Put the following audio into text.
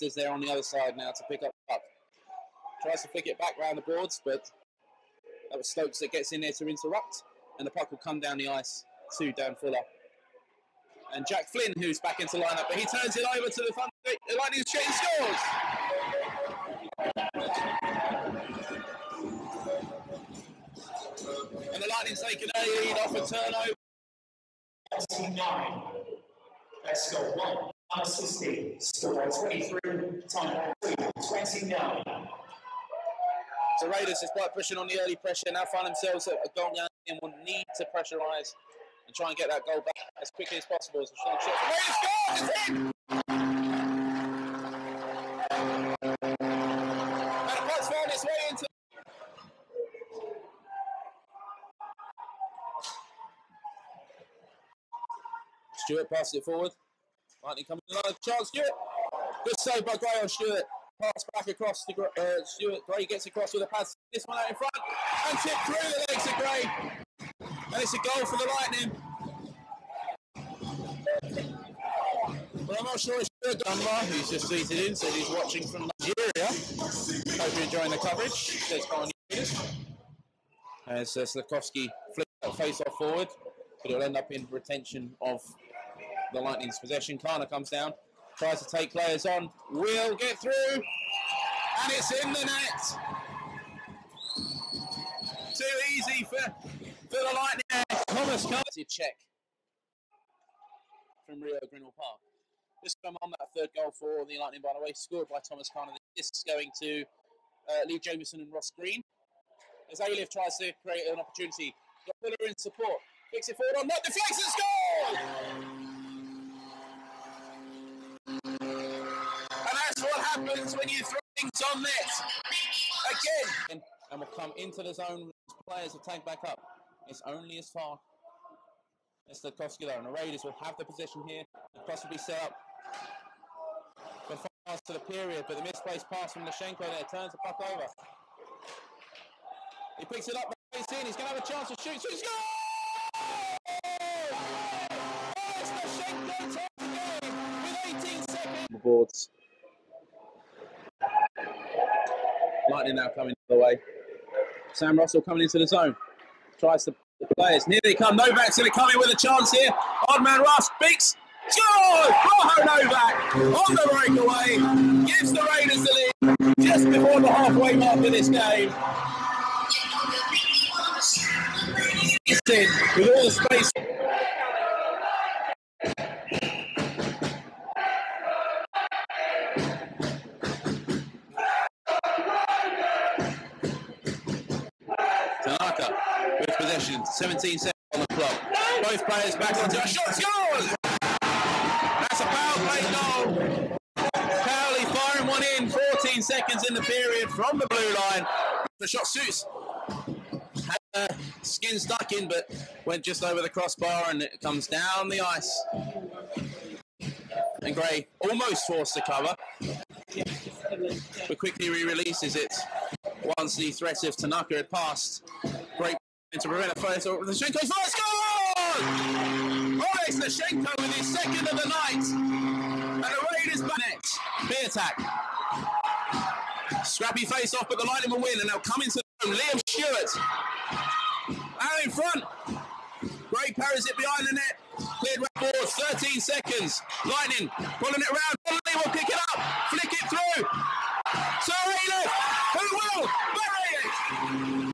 is there on the other side now to pick up the puck. Tries to flick it back round the boards, but that was Stokes that gets in there to interrupt, and the puck will come down the ice to Dan Fuller. And Jack Flynn, who's back into lineup, but he turns it over to the Thunder. The Lightning straight and scores. And the Lightning taking a lead off a turnover. 29. Let's go. One. Unassisted. Score by 23. Time by 29. So Raiders, despite pushing on the early pressure, now find themselves at a goal line and will need to pressurise and try and get that goal back as quickly as possible. As the shot, scores! It's! Way into. Passes it forward. Lightning coming another chance. Stewart. Good save by Gray on Stewart. Pass back across to uh, Stewart. Gray gets across with a pass. This one out in front and tip through the legs of Gray. And it's a goal for the Lightning. But I'm not sure it's Stewart Dunbar, who's just seated in, said he's watching from Nigeria. Hope you're enjoying the coverage. Says Newman. As uh, Slakowski flicks that face off forward, but it'll end up in retention of the Lightning's possession. Kana comes down, tries to take players on, will get through, and it's in the net. Too easy for, for the Lightning. Thomas Kana. Check from Rio Grinnell-Parke. This time on that third goal for the Lightning, by the way, scored by Thomas Kana. This is going to uh, Lee and Ross Green. As Alief tries to create an opportunity, got Fuller in support. Kicks it forward on net, deflects and scores! And that's what happens when you throw things on net. Again. And we'll come into the zone. Players have tagged back up. It's only as far as the Koskila. And the Raiders will have the position here. The cross will be set up. The pass to the period, but the misplaced pass from Lashenko there turns the puck over. He picks it up, he's in, he's going to have a chance to shoot. Shoots, goal! Oh, it's Lashenko ties the game with 18 seconds. The boards. Lightning now coming the way. Sam Russell coming into the zone. Tries to the players. Near they come. Novak's going to come in with a chance here. Odd man Russ beats. Scores! Rojo Novak on the breakaway. Gives the Raiders the lead just before the halfway mark of this game. It's with all the space. With possession, 17 seconds on the clock. Both players back onto a shot, scores! That's a power play goal. Cowley firing one in, 14 seconds in the period from the blue line. The shot suits. Had uh, skin stuck in, but went just over the crossbar and it comes down the ice. And Gray almost forced the cover, but quickly re-releases it once the threat of Tanaka had passed. Great to prevent a first. Lashenko first goal! Alex Lashenko with his second of the night. And the Raiders back. Big attack. Scrappy face off, but the Lightning will win, and now coming to the zone. Liam Stewart. Out in front. Gray parries it behind the net. Cleared round board, 13 seconds. Lightning pulling it around. Donnelly will pick it up, flick it through. Serena, who will bury it.